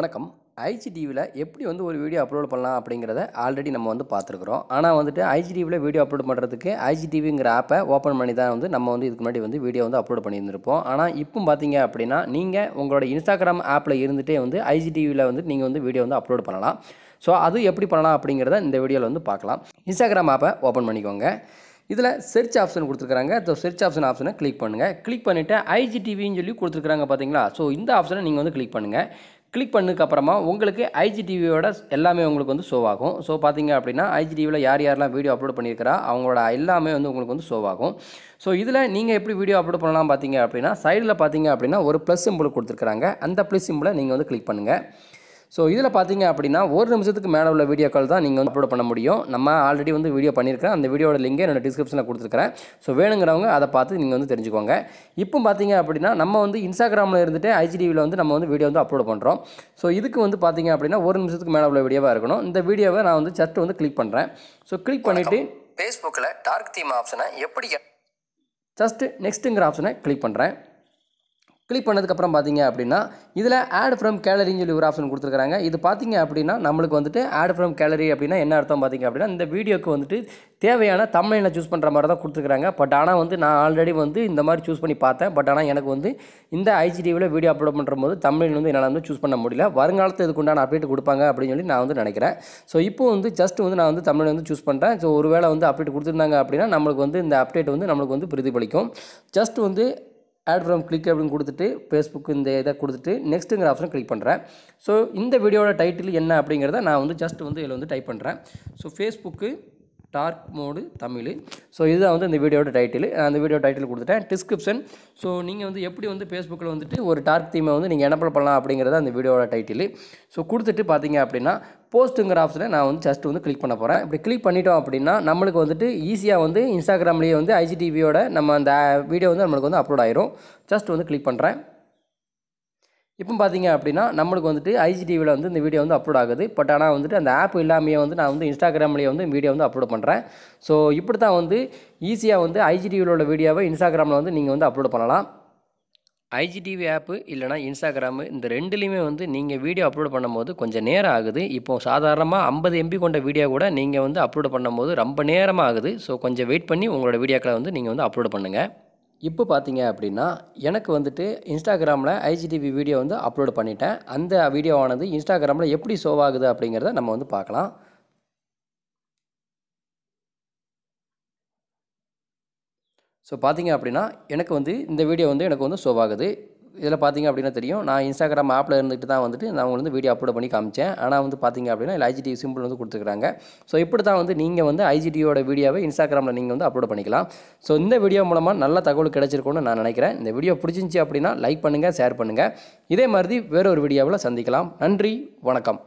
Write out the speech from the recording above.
வணக்கம். ஐஜிடிவியில் எப்படி வந்து ஒரு வீடியோ அப்லோட் பண்ணலாம் அப்படிங்கிறத ஆல்ரெடி நம்ம வந்து பார்த்துருக்குறோம். ஆனால் வந்துட்டு ஐஜிடிவியில் வீடியோ அப்லோட் பண்ணுறதுக்கு ஐஜிடிவிங்கிற ஆப்பை ஓப்பன் பண்ணி தான் வந்து நம்ம வந்து இதுக்கு முன்னாடி வந்து வீடியோ வந்து அப்லோட் பண்ணியிருந்திருப்போம். ஆனால் இப்போ பார்த்தீங்க அப்படின்னா நீங்கள் உங்களோட இன்ஸ்டாகிராம் ஆப்பில் இருந்துகிட்டே வந்து ஐஜிடிவியில் வந்து நீங்கள் வந்து வீடியோ வந்து அப்லோட் பண்ணலாம். ஸோ அது எப்படி பண்ணலாம் அப்படிங்கிறத இந்த வீடியோவில் வந்து பார்க்கலாம். இன்ஸ்டாகிராம் ஆப்பை ஓப்பன் பண்ணிக்கோங்க. இதில் செர்ச் ஆப்ஷன் கொடுத்துருக்காங்க ஸோ செர்ச் ஆப்ஷன் ஆப்ஷனை கிளிக் பண்ணுங்கள் கிளிக் பண்ணிவிட்டு ஐஜிடிவின்னு சொல்லி கொடுத்துருக்காங்க பார்த்தீங்களா? ஸோ இந்த ஆப்ஷனை நீங்கள் வந்து கிளிக் பண்ணுங்கள் கிளிக் பண்ணதுக்கப்புறமா உங்களுக்கு ஐஜிடிவியோட எல்லாமே உங்களுக்கு வந்து ஷோ ஆகும். ஸோ பார்த்தீங்க அப்படின்னா ஐஜிடிவியில் யார் யாரெல்லாம் வீடியோ அப்லோட் பண்ணியிருக்கிறா அவங்களோட எல்லாமே வந்து உங்களுக்கு வந்து ஷோ ஆகும். ஸோ இதில் நீங்கள் எப்படி வீடியோ அப்லோட் பண்ணலாம் பார்த்தீங்க அப்படின்னா சைடில் பார்த்தீங்க அப்படின்னா ஒரு ப்ளஸ் சிம்பிள் கொடுத்துருக்குறாங்க. அந்த ப்ளஸ் சிம்பிளை நீங்கள் வந்து கிளிக் பண்ணுங்கள் ஸோ இதில் பார்த்தீங்க அப்படின்னா ஒரு நிமிஷத்துக்கு மேலே உள்ள வீடியோக்கள் தான் நீங்கள் வந்து அப்லோட் பண்ண முடியும். நம்ம ஆல்ரெடி வந்து வீடியோ பண்ணியிருக்கேன் அந்த வீடியோட லிங்கை என்னோட டிஸ்கிரிப்ஷனில் கொடுத்துருக்கேன் ஸோ வேணுங்கிறவங்க அதை பார்த்து நீங்கள் வந்து தெரிஞ்சுக்கோங்க. இப்போ பார்த்தீங்க அப்படின்னா நம்ம வந்து இன்ஸ்டாகிராமில் இருந்துட்டு ஐஜிடிவியில் வந்து நம்ம வந்து வீடியோ வந்து அப்லோட் பண்ணுறோம் ஸோ இதுக்கு வந்து பார்த்தீங்க அப்படின்னா ஒரு நிமிஷத்துக்கு மேலே உள்ள வீடியோவாக இருக்கணும். இந்த வீடியோவை நான் வந்து ஜஸ்ட் வந்து கிளிக் பண்ணுறேன் ஸோ கிளிக் பண்ணிவிட்டு ஃபேஸ்புக்கில் டார்க் தீம் ஆப்ஷனை எப்படி ஜஸ்ட்டு நெக்ஸ்ட்டுங்கிற ஆப்ஷனை கிளிக் பண்ணுறேன் கிளிக் பண்ணதுக்கப்புறம் பார்த்தீங்க அப்படின்னா இதில் ஆட் ஃப்ரம் கேலரின்னு சொல்லி ஒரு ஆப்ஷன் கொடுத்துருக்காங்க இது பார்த்தீங்க அப்படின்னா நம்மளுக்கு வந்துட்டு ஆட் ஃப்ரம் கேலரி அப்படின்னா என்ன அர்த்தம் பார்த்தீங்க அப்படின்னா இந்த வீடியோக்கு வந்துட்டு தேவையான தமிழில் சூஸ் பண்ணுற மாதிரி தான் கொடுத்துருக்காங்க பட் ஆனால் வந்து நான் ஆல்ரெடி வந்து இந்த மாதிரி சூஸ் பண்ணி பார்த்தேன். பட் ஆனால் எனக்கு வந்து இந்த ஐஜிடிவியில் வீடியோ அப்லோட் பண்ணுற போது தமிழ் வந்து என்னால் வந்து சூஸ் பண்ண முடியல. வருங்காலத்து இதுக்குண்டான அப்டேட் கொடுப்பாங்க அப்படின்னு சொல்லி நான் வந்து நினைக்கிறேன். ஸோ இப்போ வந்து ஜஸ்ட் வந்து நான் வந்து தமிழ் வந்து சூஸ் பண்ணுறேன் ஸோ ஒருவேளை வந்து அப்டேட் கொடுத்துருந்தாங்க அப்படின்னா நம்மளுக்கு வந்து இந்த அப்டேட் வந்து நம்மளுக்கு வந்து பிரதிபலிக்கும். ஜஸ்ட் வந்து ஆட் ஃப்ரம் கிளிக் அப்படின்னு கொடுத்துட்டு ஃபேஸ்புக் இந்த இதை கொடுத்துட்டு நெக்ஸ்ட்டுங்கிற ஆப்ஷன் கிளிக் பண்ணுறேன் ஸோ இந்த வீடியோட டைட்டில் என்ன அப்படிங்கிறத நான் வந்து ஜஸ்ட் வந்து இதில் வந்து டைப் பண்ணுறேன் so Facebook dark mode Tamil. So இதுதான் வந்து இந்த வீடியோட டைட்டில் அந்த வீடியோ டைட்டில் கொடுத்துட்டேன். டிஸ்கிரிப்ஷன் ஸோ நீங்கள் வந்து எப்படி வந்து ஃபேஸ்புக்கில் வந்துட்டு ஒரு டார்க் தீமை வந்து நீங்கள் எனப்பிள் பண்ணலாம் அப்படிங்கிறத அந்த வீடியோட டைட்டில் ஸோ கொடுத்துட்டு பார்த்தீங்க அப்படின்னா போஸ்ட்டுங்கிற ஆப்ஷனை நான் வந்து ஜஸ்ட் வந்து கிளிக் பண்ண போகிறேன் இப்படி கிளிக் பண்ணிட்டோம் அப்படின்னா நம்மளுக்கு வந்துட்டு ஈஸியாக வந்து இன்ஸ்டாகிராம்லேயே வந்து ஐஜிடிவியோட நம்ம அந்த வீடியோ வந்து நம்மளுக்கு வந்து அப்லோட் ஆயிரும். ஜஸ்ட் வந்து கிளிக் பண்ணுறேன் இப்போ பார்த்தீங்க அப்படின்னா நம்மளுக்கு வந்துட்டு ஐஜிடிவியில் வந்து இந்த வீடியோ வந்து அப்லோட் ஆகுது. பட் ஆனால் வந்துட்டு அந்த ஆப் இல்லாமையே வந்து நான் வந்து இன்ஸ்டாகிராம்லேயே வந்து வீடியோ வந்து அப்லோட் பண்ணுறேன் ஸோ இப்படி தான் வந்து ஈஸியாக வந்து ஐஜிடிவியில் உள்ள வீடியோவை இன்ஸ்டாகிராமில் வந்து நீங்கள் வந்து அப்லோட் பண்ணலாம். ஐஜிடிவி ஆப்பு இல்லைனா இன்ஸ்டாகிராமு இந்த ரெண்டுலேயுமே வந்து நீங்கள் வீடியோ அப்லோட் பண்ணும்போது கொஞ்சம் நேரம் ஆகுது. இப்போ சாதாரணமாக ஐம்பது எம்பி கொண்ட வீடியோ கூட நீங்கள் வந்து அப்லோட் பண்ணும்போது ரொம்ப நேரமாக ஆகுது ஸோ கொஞ்சம் வெயிட் பண்ணி உங்களோட வீடியோக்களை வந்து நீங்கள் வந்து அப்லோட் பண்ணுங்கள் இப்போ பார்த்தீங்க அப்படின்னா எனக்கு வந்துட்டு இன்ஸ்டாகிராமில் ஐஜிடிவி வீடியோ வந்து அப்லோட் பண்ணிட்டேன். அந்த வீடியோவானது இன்ஸ்டாகிராமில் எப்படி ஷோவ் ஆகுது அப்படிங்கிறத நம்ம வந்து பார்க்கலாம். ஸோ பார்த்தீங்க அப்படின்னா எனக்கு வந்து இந்த வீடியோ வந்து எனக்கு வந்து ஷோவ் ஆகுது. இதில் பார்த்தீங்க அப்படின்னா தெரியும். நான் இன்ஸ்டாகிராம் ஆப்பில் இருந்துட்டு தான் வந்துட்டு நான் அவங்க வந்து வீடியோ அப்லோட் பண்ணி காமிச்சேன். ஆனால் வந்து பார்த்தீங்க அப்படின்னா இல்லை ஐஜிடி சிம்பிள் வந்து கொடுத்துருக்காங்க. ஸோ இப்படி தான் வந்து நீங்கள் வந்து ஐஜிடியோட வீடியோவை இன்ஸ்டாகிராமில் நீங்கள் வந்து அப்லோட் பண்ணிக்கலாம். ஸோ இந்த வீடியோ மூலமாக நல்ல தகவல் கிடைச்சிருக்கும்னு நான் நினைக்கிறேன். இந்த வீடியோ பிடிச்சிருந்துச்சி அப்படின்னா லைக் பண்ணுங்கள் ஷேர் பண்ணுங்கள் இதே மாதிரி வேறொரு வீடியோவில் சந்திக்கலாம். நன்றி வணக்கம்.